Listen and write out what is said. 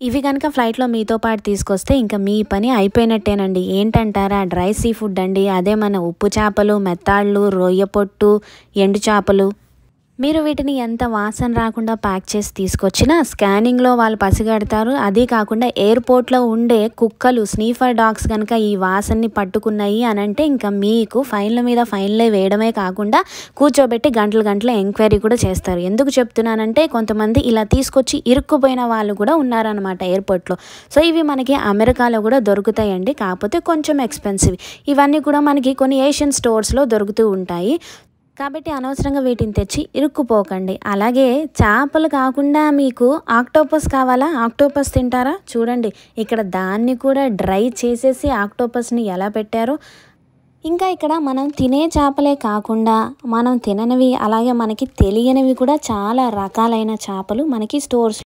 ఇవి కనుక ఫ్లైట్లో మీతో పాటు తీసుకొస్తే ఇంకా మీ పని అయిపోయినట్టేనండి. ఏంటంటారా? డ్రై సీ ఫుడ్ అండి. అదే మన ఉప్పు చేపలు మెత్తాళ్ళు రొయ్య పొట్టు ఎండు చేపలు. మీరు వీటిని ఎంత వాసన రాకుండా ప్యాక్ చేసి తీసుకొచ్చినా స్కానింగ్లో వాళ్ళు పసిగడతారు. అదే కాకుండా ఎయిర్పోర్ట్లో ఉండే కుక్కలు స్నీఫర్ డాగ్స్ కనుక ఈ వాసనని పట్టుకున్నాయి అని అంటే ఇంకా మీకు ఫైన్ల మీద ఫైన్లే వేయడమే కాకుండా కూర్చోబెట్టి గంటలు గంటల ఎంక్వైరీ కూడా చేస్తారు. ఎందుకు చెప్తున్నానంటే కొంతమంది ఇలా తీసుకొచ్చి ఇరుక్కుపోయిన వాళ్ళు కూడా ఉన్నారనమాట ఎయిర్పోర్ట్లో. సో ఇవి మనకి అమెరికాలో కూడా దొరుకుతాయండి. కాకపోతే కొంచెం ఎక్స్పెన్సివ్ ఇవన్నీ కూడా మనకి కొన్ని ఏషియన్ స్టోర్స్లో దొరుకుతూ ఉంటాయి. కాబట్టి అనవసరంగా వీటిని తెచ్చి ఇరుక్కుపోకండి. అలాగే చేపలు కాకుండా మీకు ఆక్టోపస్ కావాలా? ఆక్టోపస్ తింటారా? చూడండి ఇక్కడ దాన్ని కూడా డ్రై చేసేసి ఆక్టోపస్ని ఎలా పెట్టారో. ఇంకా ఇక్కడ మనం తినే చేపలే కాకుండా మనం తిననివి అలాగే మనకి తెలియనివి కూడా చాలా రకాలైన చేపలు మనకి స్టోర్స్